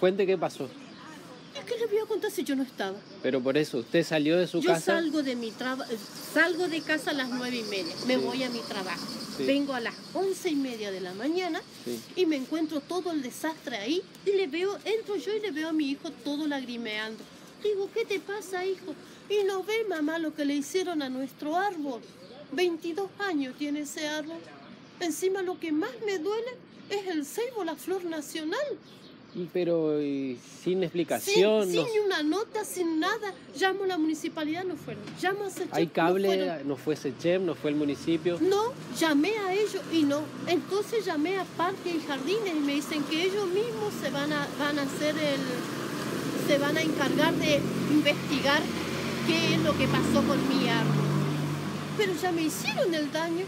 Cuente qué pasó. Es que les voy a contar si yo no estaba. Pero por eso, usted salió de su Yo casa. salgo de mi trabajo, salgo de casa a las nueve y media, me Sí. voy a mi trabajo. Sí. Vengo a las once y media de la mañana Sí. y me encuentro todo el desastre ahí y le veo, entro yo y le veo a mi hijo todo lagrimeando. Digo, ¿qué te pasa, hijo? Y no ve, mamá, lo que le hicieron a nuestro árbol. 22 años tiene ese árbol. Encima lo que más me duele es el ceibo, la flor nacional. Pero y sin explicación. sin no- una nota, sin nada. Llamo a la municipalidad, no fueron. Llamo a Sechem, hay cable, no fue Sechem, no fue el municipio. No, llamé a ellos y no. Entonces llamé a Parque y Jardines y me dicen que ellos mismos se van a, van a hacer el, se van a encargar de investigar qué es lo que pasó con mi árbol. Pero ya me hicieron el daño.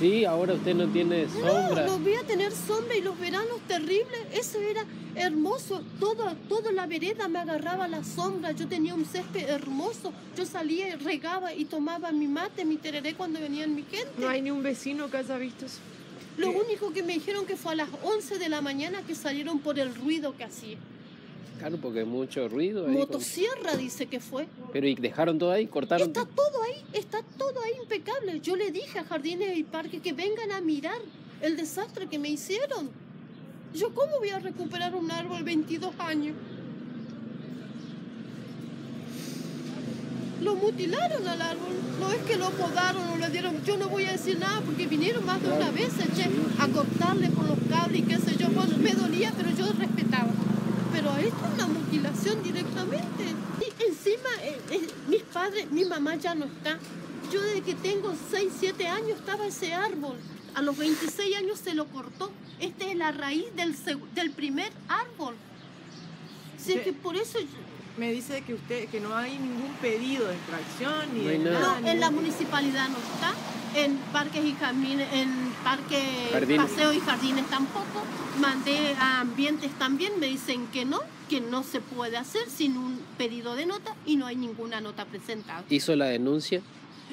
Sí, ahora usted no tiene sombra. No, no voy a tener sombra y los veranos terribles. Eso era hermoso. Toda, toda la vereda me agarraba la sombra. Yo tenía un césped hermoso. Yo salía y regaba y tomaba mi mate, mi tereré cuando venían mi gente. No hay ni un vecino que haya visto eso. Lo único que me dijeron que fue a las 11 de la mañana que salieron por el ruido que hacía. Claro, porque mucho ruido. ahí con- Motosierra dice que fue. Pero y dejaron todo ahí, cortaron. Está todo ahí, está todo ahí impecable. Yo le dije a Jardines y Parque que vengan a mirar el desastre que me hicieron. Yo cómo voy a recuperar un árbol 22 años. Lo mutilaron al árbol. No es que lo podaron o le dieron. Yo no voy a decir nada porque vinieron más de una vez che, a cortarle por los cables y qué sé yo. Bueno, me dolía, pero yo respetaba. Pero esto es una mutilación directamente. Y encima, eh, eh, mis padres, mi mamá ya no está. Yo desde que tengo 6, 7 años estaba ese árbol. A los 26 años se lo cortó. Esta es la raíz del, seg- del primer árbol. Si que por eso yo- Me dice que usted que no hay ningún pedido de extracción ni No de nada. No, en la municipalidad no está, en parques y jardines, en parque, Jardines. paseo y jardines tampoco. Mandé a ambientes también, me dicen que no, que no se puede hacer sin un pedido de nota y no hay ninguna nota presentada. Hizo la denuncia.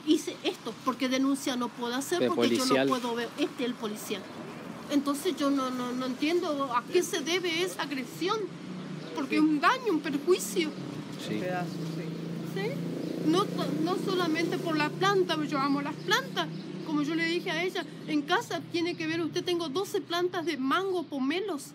Hice esto, porque denuncia no puedo hacer, De porque yo no puedo ver, este es el policía. Entonces yo no, no, no entiendo a qué se debe esa agresión, porque es un daño, un perjuicio. Sí. pedazos, sí. ¿sí? No, no solamente por la planta, yo amo las plantas. Como yo le dije a ella, en casa tiene que ver, usted tengo 12 plantas de mango pomelos.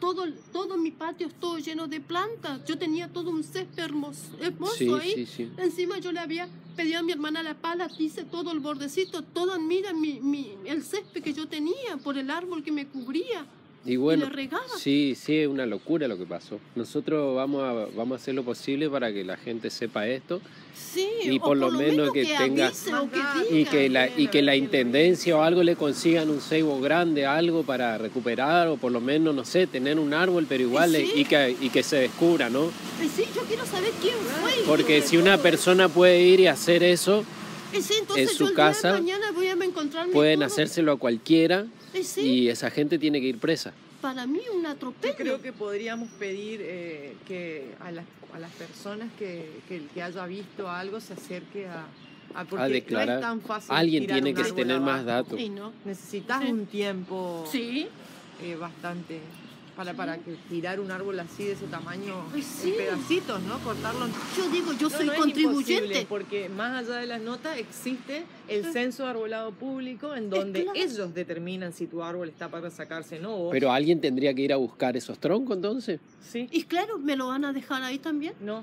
Todo, todo mi patio es todo lleno de plantas. Yo tenía todo un césped hermoso, hermoso Sí, ahí. sí, sí. Encima yo le había pedido a mi hermana la pala, hice todo el bordecito, todo, mira mi, mi- el césped que yo tenía por el árbol que me cubría. Y bueno, y le regaba. sí, sí, es una locura lo que pasó. Nosotros vamos a, vamos a hacer lo posible para que la gente sepa esto Sí, Y o por lo menos que tenga- avise o que Más y que la, y que la intendencia o algo le consigan un ceibo grande, algo para recuperar o por lo menos, no sé, tener un árbol, pero igual Sí. y, que, y que se descubra, ¿no? Sí, yo quiero saber quién fue. Porque si una persona puede ir y hacer eso, sí, entonces en su yo el día de casa mañana voy a encontrarme pueden todo. hacérselo a cualquiera sí, y esa gente tiene que ir presa. para mí un atropello. Yo creo que podríamos pedir eh, que a las, a las personas que, que el que haya visto algo se acerque a, a porque a declarar. no es tan fácil Alguien tirar tiene que tener más datos. Sí, ¿no? Necesitas Sí. un tiempo Sí, eh, bastante para, para que tirar un árbol así de ese tamaño sí. en pedacitos, ¿no? Cortarlo. yo digo, yo No, soy no contribuyente. porque más allá de las notas existe el Ah. censo de arbolado público en donde claro. ellos determinan si tu árbol está para sacarse no. Vos- Pero alguien tendría que ir a buscar esos troncos entonces. sí, Y claro, ¿me lo van a dejar ahí también? no,